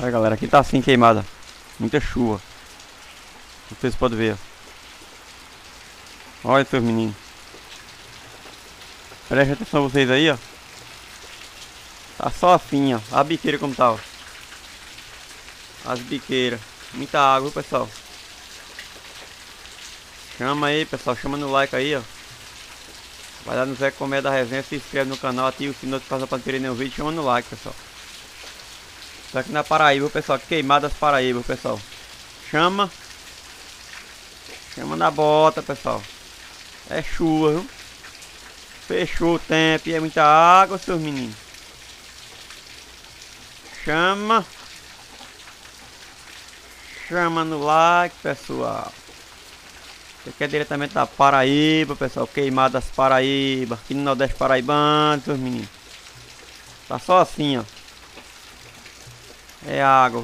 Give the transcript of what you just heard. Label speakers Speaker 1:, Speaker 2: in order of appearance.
Speaker 1: Olha galera, aqui tá assim queimada. Muita chuva. Vocês podem ver. Olha seus meninos. Preste atenção vocês aí, ó. Tá só assim, ó. A biqueira como tá, ó. As biqueiras. Muita água, pessoal. Chama aí, pessoal. Chama no like aí, ó. Vai lá no Zé Comé da Resenha, se inscreve no canal, ativa o sininho para não perder nenhum vídeo. Chama no like, pessoal. Isso aqui na Paraíba, pessoal. Queimadas Paraíba, pessoal. Chama. Chama na bota, pessoal. É chuva, viu? Fechou o tempo e é muita água, seus meninos. Chama. Chama no like, pessoal. Isso aqui é diretamente da Paraíba, pessoal. Queimadas Paraíba. Aqui no Nordeste Paraibano, seus meninos. Tá só assim, ó. É água?